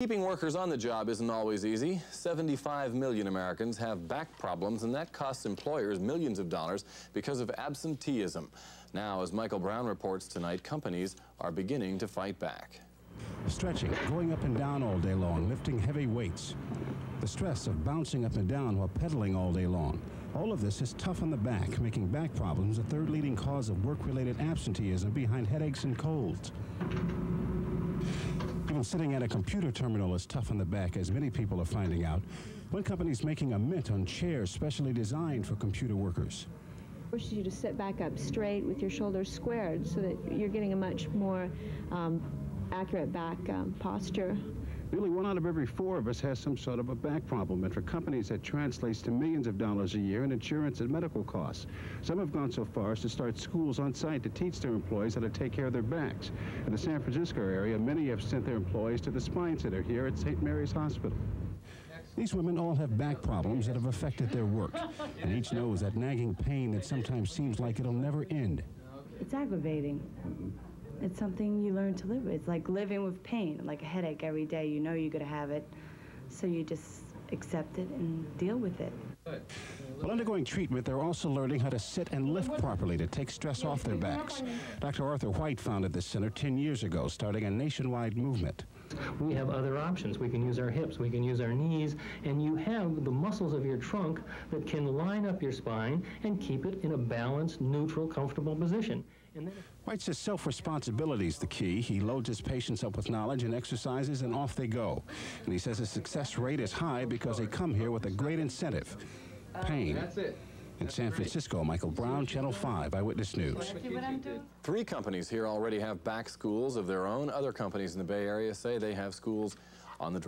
Keeping workers on the job isn't always easy. 75 million Americans have back problems, and that costs employers millions of dollars because of absenteeism. Now, as Michael Brown reports tonight, companies are beginning to fight back. Stretching, going up and down all day long, lifting heavy weights. The stress of bouncing up and down while pedaling all day long. All of this is tough on the back, making back problems the third leading cause of work-related absenteeism behind headaches and colds. Even sitting at a computer terminal is tough on the back, as many people are finding out. One company is making a mint on chairs specially designed for computer workers. Forces you to sit back up straight with your shoulders squared so that you're getting a much more um, accurate back um, posture. Nearly one out of every four of us has some sort of a back problem, and for companies that translates to millions of dollars a year in insurance and medical costs. Some have gone so far as to start schools on site to teach their employees how to take care of their backs. In the San Francisco area, many have sent their employees to the Spine Center here at St. Mary's Hospital. These women all have back problems that have affected their work, and each knows that nagging pain that sometimes seems like it'll never end. It's aggravating. It's something you learn to live with. It's like living with pain, like a headache every day. You know you're going to have it, so you just accept it and deal with it. While undergoing treatment, they're also learning how to sit and lift properly to take stress off their backs. Dr. Arthur White founded this center 10 years ago, starting a nationwide movement. We have other options. We can use our hips, we can use our knees, and you have the muscles of your trunk that can line up your spine and keep it in a balanced, neutral, comfortable position. White says self-responsibility is the key. He loads his patients up with knowledge and exercises, and off they go. And he says his success rate is high because they come here with a great incentive, pain. That's it. In San Francisco, Michael Brown, Channel 5 Eyewitness News. Three companies here already have back schools of their own. Other companies in the Bay Area say they have schools on the drive.